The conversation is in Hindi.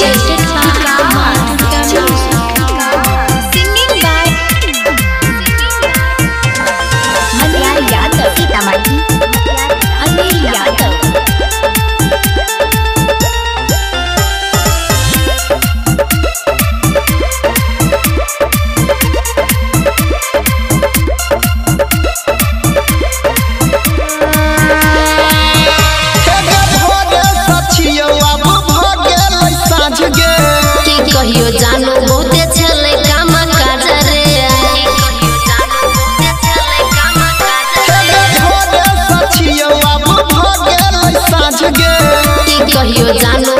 you सके कहियो जानो